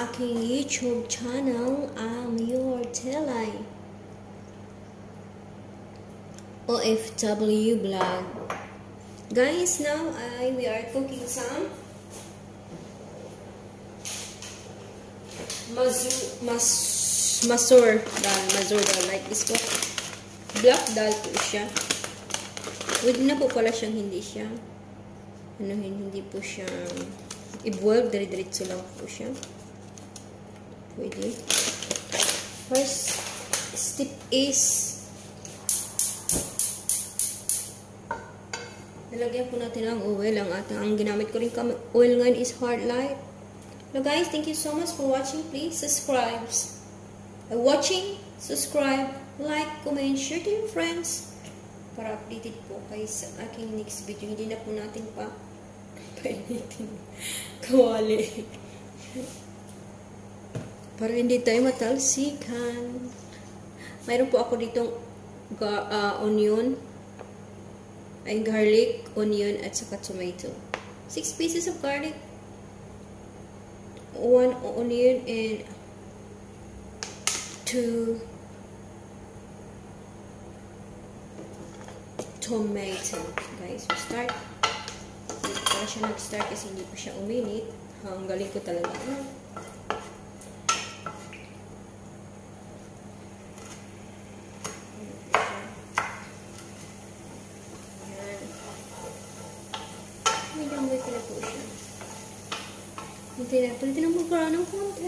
aking YouTube channel, I'm your Telay. OFW vlog. Guys, now I we are cooking some mazur mas masur dal, mazur dal like this po. Black dal po siya. Pwede na po pala siyang hindi siya. Ano, hindi po siya i-boil, dire-diretso lang po siya. Pwede. First step is nalagyan po natin ang oil. Ang, at, ang ginamit ko rin oil ngayon is hard light. Hello guys, thank you so much for watching. Please subscribe. Uh, watching, subscribe, like, comment, share to your friends para updated po kayo sa aking next video. Hindi na po natin pa painitin kawali. Para hindi tayo matalsikan. Mayroon po ako ditong uh, onion, ay garlic, onion, at saka tomato. 6 pieces of garlic, 1 onion, and 2 tomato. Guys, we start para siya nag-start kasi hindi pa siya uminit. Ang galing ko talaga. Medium weight na po siya. Na, palitin ang magkaroon ng konti.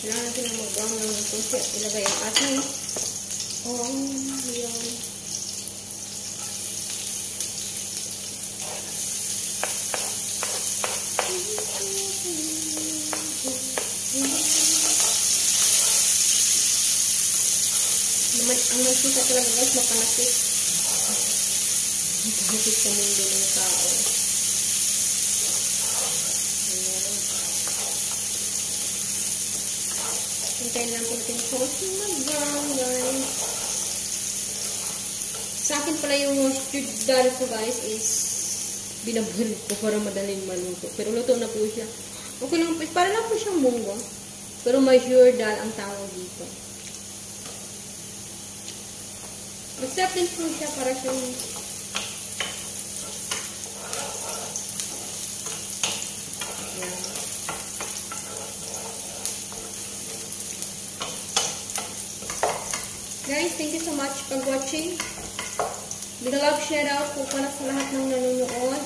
Kailangan natin na mag-brown ng kunti at ilagay ang ating onion. Ang magsika talaga guys, mapanakit. Mapanakit sa mundo ng tao. Hintayin lang natin konting mag-brown, guys. Sa akin pala yung dal ko, guys, is binabulit ko para madaling maluto. Pero luto na po siya. Okay lang po. Para lang po siyang munggo. Pero mature dal ang tawag dito. Din po siya para siyang thank you so much for watching. Big love shout out po para sa lahat ng nanonood.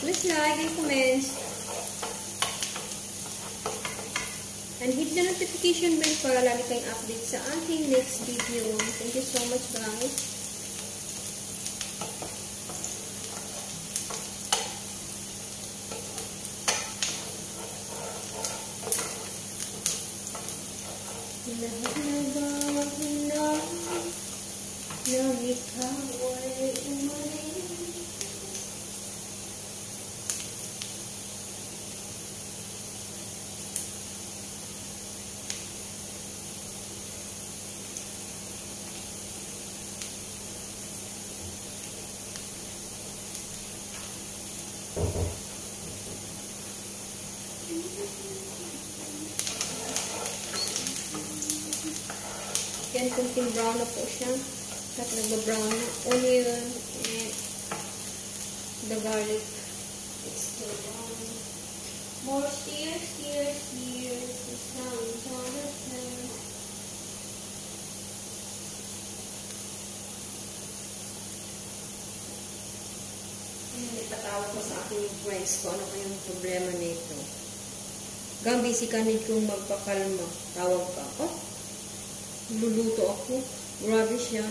Please like and comment. And hit the notification bell para lagi kayong update sa ating next video. Thank you so much guys. Yan, kunting brown na po siya. At nagba-brown na onion and the garlic. It's still brown. More steer, steer, steer. The sound on the sound. Itatawag ko sa aking friends ko ano kayong problema nito. Gambi si kanid kong magpakalma. Tawag ka. Oh, luluto ako. Grabe siya.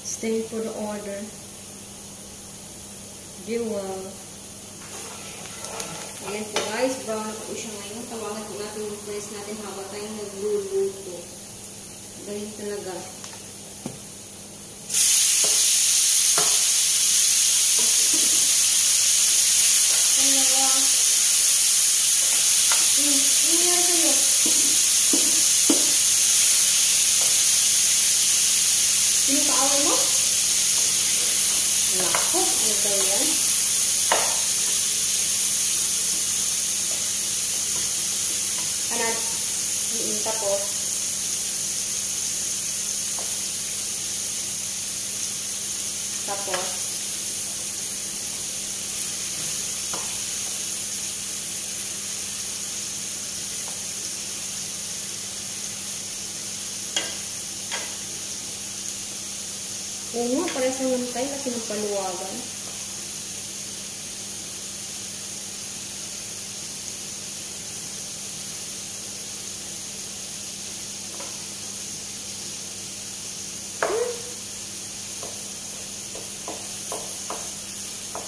Staying for the order. Diwa. Ayan po guys, brown na po siya ngayon. Tawagan po natin yung friends natin habang tayong nagluluto. Galing. Talaga. Sino kaaway mo? Nako, ano daw yan? Anad. Mm, tapos. Tapos. Oo nga, parang sa ngantay kasi ng paluwagan. Hmm?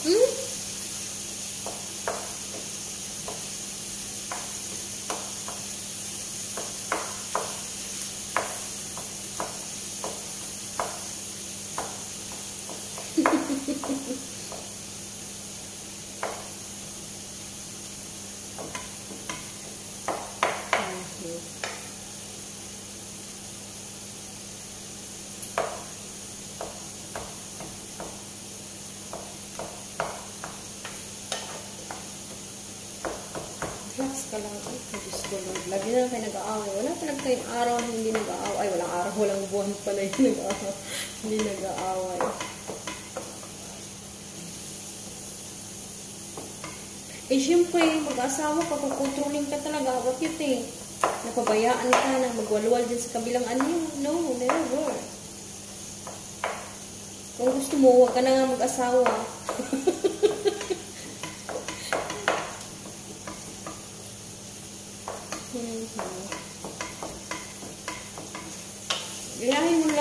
Hmm? Mhm. Relax ka lang. Ay, Diyos ko Lord. Lagi na lang kayo nag-aaway. Wala talaga kayong araw na hindi nag-aaway. Ay, walang araw, walang buwan pala yung nag-aaway. hindi nag-aaway. Eh, syempre, mag-asawa ka, kukontrolling ka talaga. You think? Napabayaan ka na magwalwal dyan sa kabilang anyo. No, never. Kung gusto mo, huwag ka na nga mag-asawa.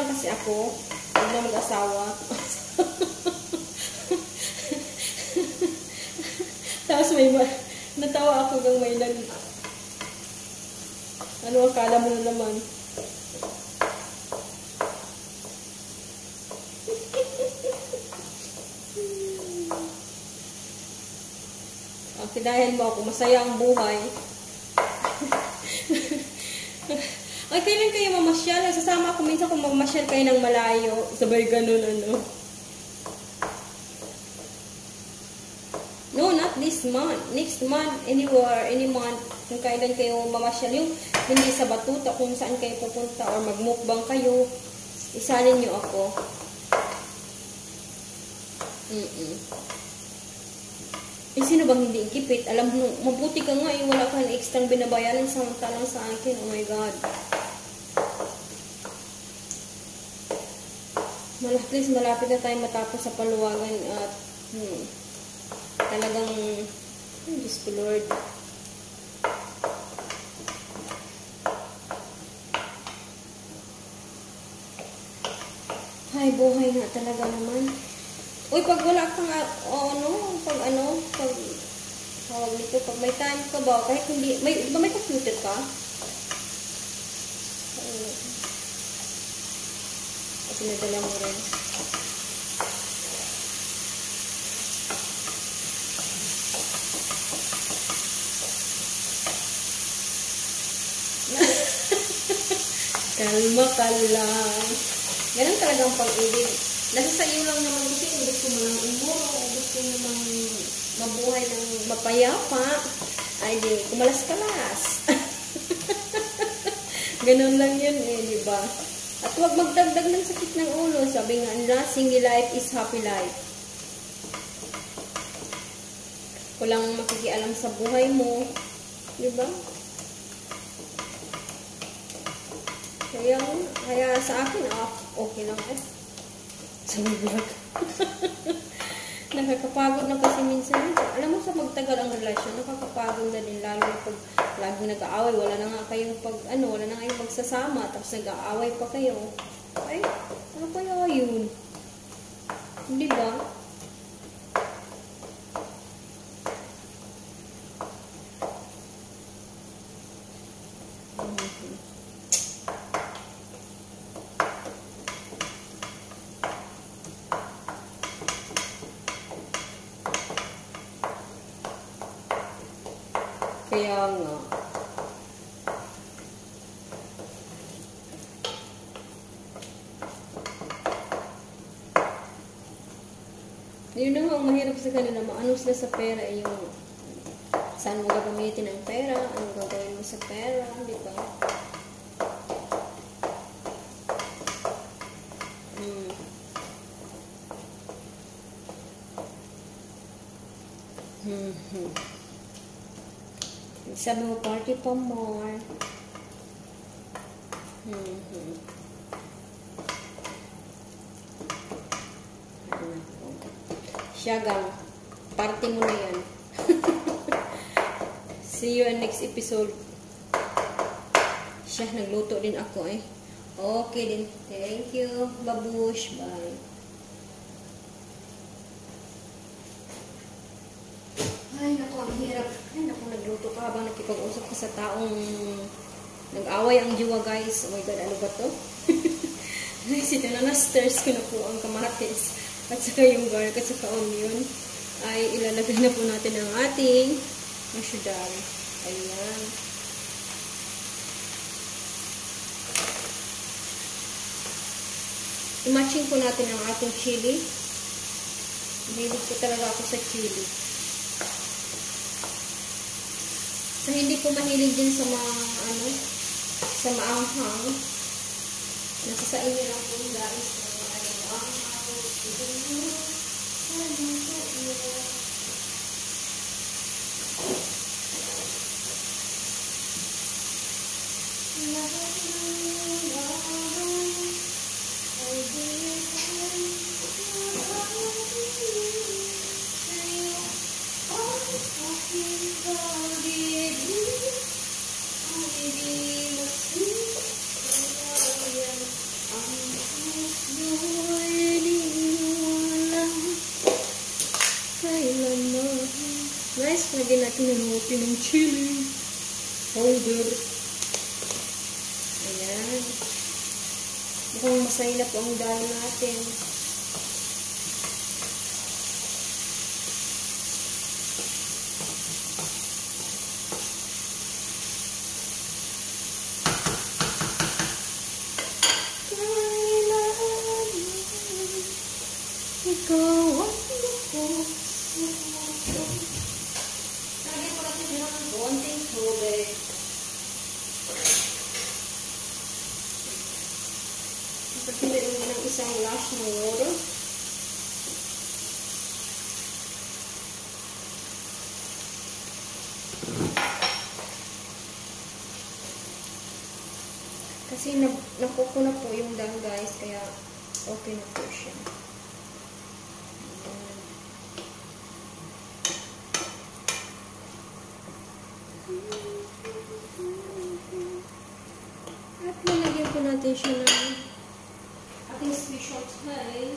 lang kasi ako. Huwag na mag-asawa. Tapos may ma- natawa ako gang may nag... Ano akala mo na naman? Okay, dahil mo ako, masaya ang buhay. Ay, kailan kayo mamasyal? Sasama ako minsan kung mamasyal kayo ng malayo. Sabay ganun, ano. No, not this month. Next month, anywhere, any month, kung kailan kayo mamasyal. Yung hindi sa batuta, kung saan kayo pupunta or magmukbang kayo, isanin nyo ako. Mm-mm. Eh, sino bang hindi ikipit? Alam mo, mabuti ka nga eh, wala kang extra binabayaran samantalang sa akin. Oh my God. At least malapit na tayo matapos sa paluwagan at hmm, talagang, oh, Diyos ko Lord. Ay, buhay nga talaga naman. Uy, pag wala kang, ah, o ano, pag ano, pag, tawag nito, pag may time ka ba, kahit hindi, may, ba may computer ka? Ano? At pinadala mo rin. Kalma ka lang. Ganun talaga ang pag-ibig. Nasa sa iyo lang naman kasi kung gusto mo lang umuro, gusto mo lang mabuhay ng mapayapa, ay di, kumalas-kalas. Ganun lang yun eh, di ba? At huwag magdagdag ng sakit ng ulo. Sabi nga na, single life is happy life. Walang makikialam sa buhay mo. Diba? Kaya, kaya sa akin, ah, okay lang eh. Sa vlog. nakakapagod na kasi minsan. Alam mo sa magtagal ang relasyon, nakakapagod na din lalo pag lagi nag-aaway, wala na nga kayong pag ano, wala na kayong magsasama, tapos nag-aaway pa kayo. Ay, ano kaya yun? Di ba? Kaya nga. Yun mahirap sa kanila, maano sila sa pera, eh, yung saan mo gagamitin ang pera, anong gagawin mo sa pera, di ba? Hmm. Hmm, hmm. Sabi mo, party pa more. Hmm, hmm. Ano po. Siya gang, party mo na yan. See you in next episode. Siya, nagluto din ako eh. Okay din. Thank you. Babush. Bye. Ay, naku, ang hirap. Ay, naku, nagluto ka habang nakipag-usap ka sa taong nag-away ang jiwa, guys. Oh my God, ano ba to? Guys, ito na na-stairs ko na po ang kamatis at saka yung garlic at saka onion ay ilalagay na po natin ang ating masyudal. Ayan. I-matching po natin ang ating chili. Mahilig po talaga ako sa chili. So, hindi po mahilig din sa mga, ano, sa maanghang. Nasa sa inyo lang po, guys. Ano, maanghang. Guys, natin ng hopi ng chili powder. Ayan. Mukhang masaya na po ang dalo natin. Ikaw ang ako. Lagyan ko natin ng konting tubig. Pagkilin mo ng isang lash ng water. Kasi na, nakuko na po yung dang guys, kaya okay na po siya. At lalagyan po natin siya ng ating special Thai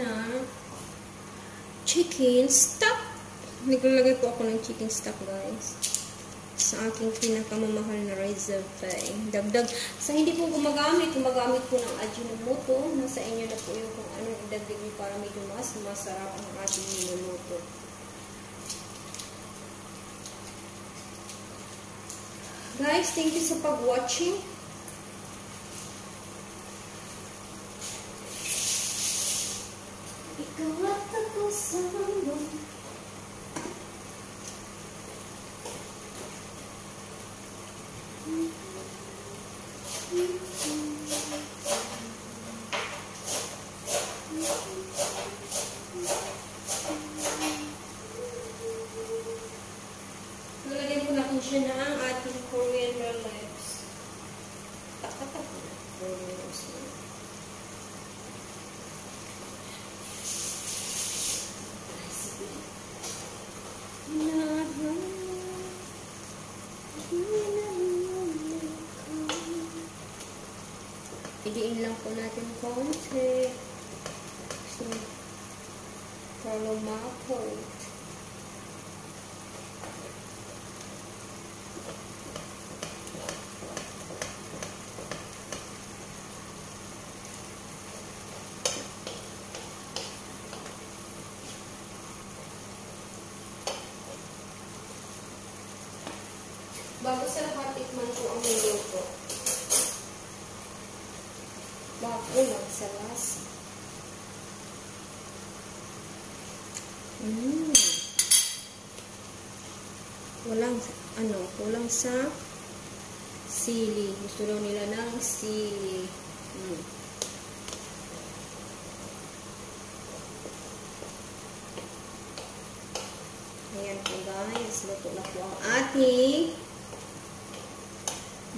na chicken stock. Naglalagay po ako ng chicken stock guys sa aking pinakamamahal na reserve Dagdag, sa hindi po gumagamit, gumagamit po ng Ajinomoto. Nasa inyo na po yung kung anong idagdag niyo para medyo mas masarap ang ating niluluto. Guys, thank you sa pag-watching. Ikaw at ako sa mundo. Dyan na ang ating coriander leaves. Takatak na. Coriander leaves. Idiin lang po natin konti. So, para lumapot. Bago sa tikman ko ang niluto. Bago lang sa lasa. Mm. Walang, ano, kulang sa sili. Gusto daw nila ng sili. Mm. Ayan po guys, luto na po ang ating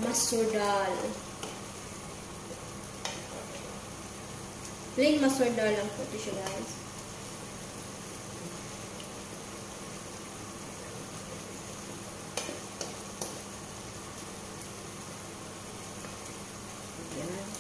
masoor dal. Plain masoor dal lang po ito siya guys. Yan.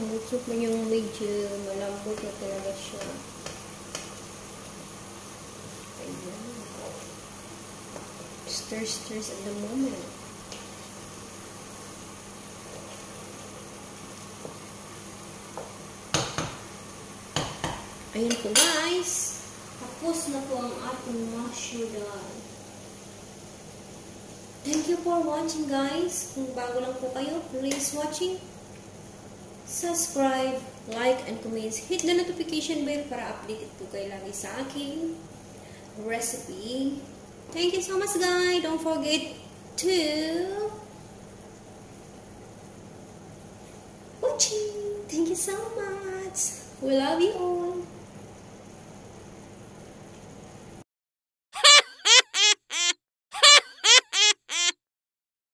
Nag-soup mo yung medyo malambot na talaga siya. Ayan. Stir, stirs at the moment. Ayan po guys. Tapos na po ang ating dal. Thank you for watching guys. Kung bago lang po kayo, please watching subscribe, like, and comment. Hit the notification bell para updated po kayo lagi sa aking recipe. Thank you so much, guys. Don't forget to watching. Thank you so much. We love you all.